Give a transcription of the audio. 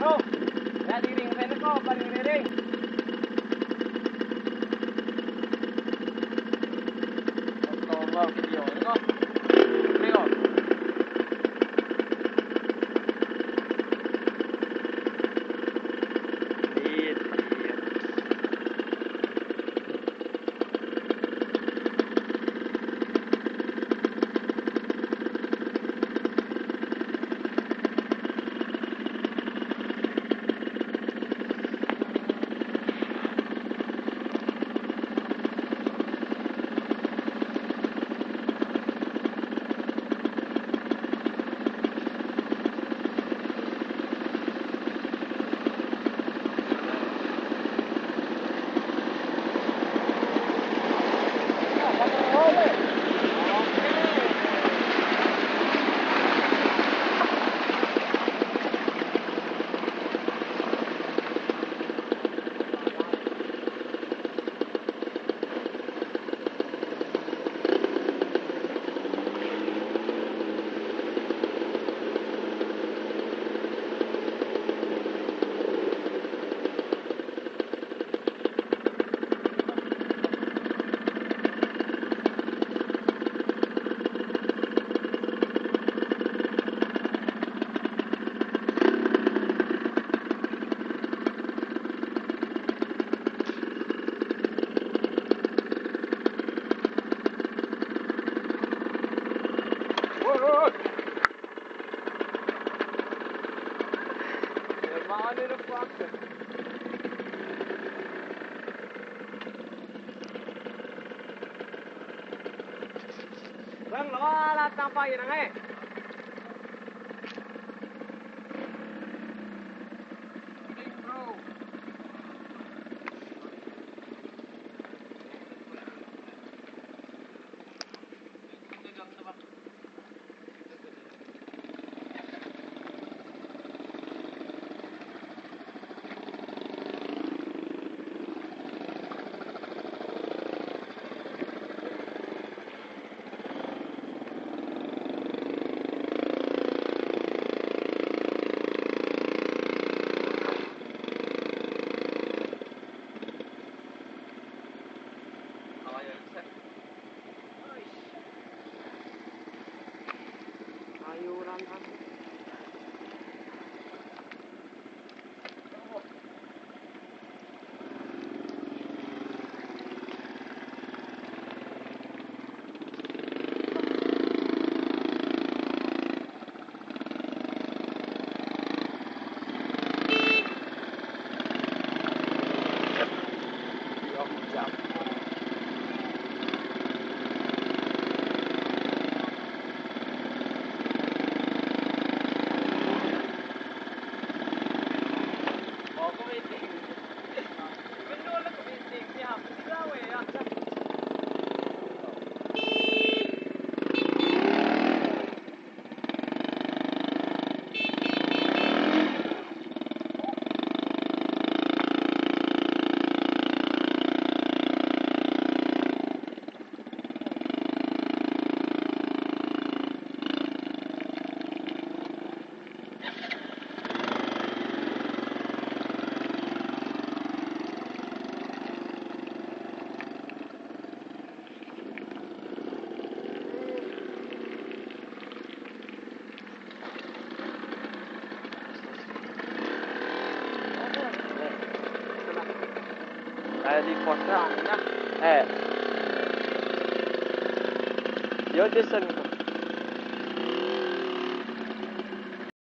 Ano? Naliring rin ako, paliriring. Totoo ba, video ko? Ano na po ako? Bang, lawa lahat ng pangina اللي فوتا عندنا اه يا دي سنكم